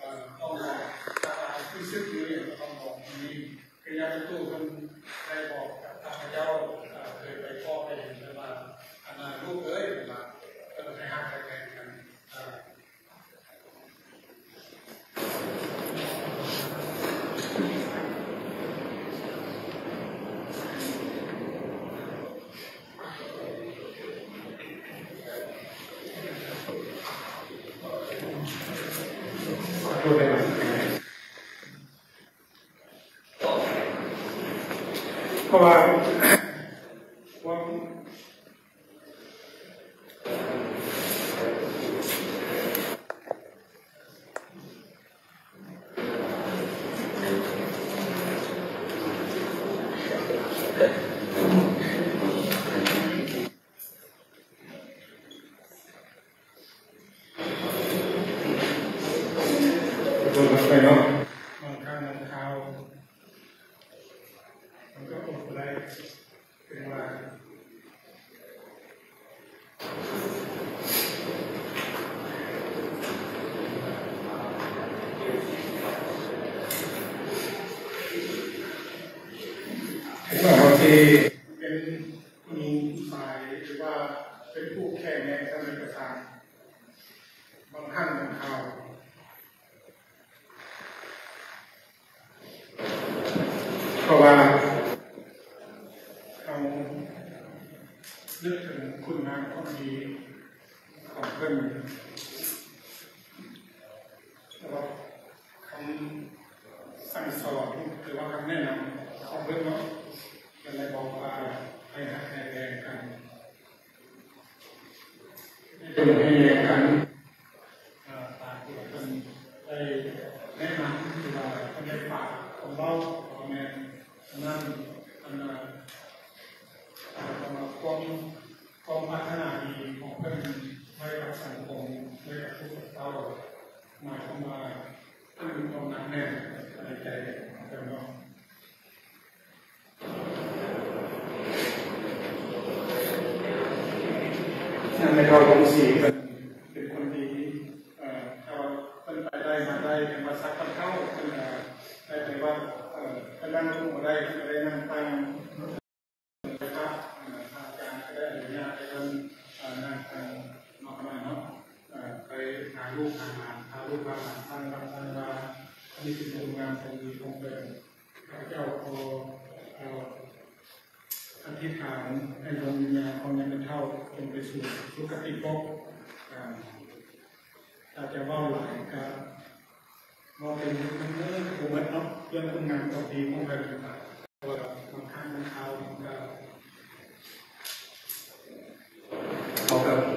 เอ่อต้องบอกถ้าที่ซึ่งนี้ต้องบอกนี้พยาตู้คนได้บอกกับข้าพเจ้าเอ่อเคยไปพ่อไปเห็นเลยว่าอาณาลูกเอ้ยเวลาเออให้หักให้แข่งกันเอ่อ พูดได้ไหมเพร พูดไปเนาะบางครั้งบางคราวมันก็อดได้เป็นว่าว่าบางทีเป็นมีฝ่ายหรือว่าเป็นผู้แข่งในการเมืองการบางท่านบางคราว เพราะว่าเรานึกถึงคุณงามความดีของเพื่อนแล้วก็คำสั่งสอนหรือว่าคำแนะนำของเพื่อนเนาเป็นอะไรบอกว่าให้หักให้แรงกันเป็นให้แยกกันตามที่เพื่อนได้แนะนำหรือว่าเพื่อนได้ฝากของเราของแม่ นั่นอันนั้นความความพัฒนาดีของเพื่อนให้กับสังคมให้กับผู้คนเราหมายความว่าเพื่อนมีความหนักแน่นในใจของเพื่อนเนาในเขาของสีเป็นคนดีเอ่อถ้าเป็นไปได้มาได้เป็นมาสักกันเข้าเป็นอ่อ ได้ไปว่าเอ่อเป็นนั่งลงมาได้เป็ได้นั่งตั้งครับเอ่อทางการก็ได้อนุญาตให้ท่านนั่งตั้งนอกมาเนาะไปหาลูกหาหลานหาลูกหาหลานท่านรับท่านว่านี่คือโรงงานของดีของเดิมข้าพเจ้าขอเอ่อธิษฐานให้ดวงวิญญาณของยังเป็นเท่าจงไปสู่สุคติภพอาถ้าจะว่าหลายก็เว่าเป็นมันเรื่อง ของมันเนาะเรื่องคุณงามความดีของเราครับเพราะว่าบางครั้งบางคราวมันก็เขากับ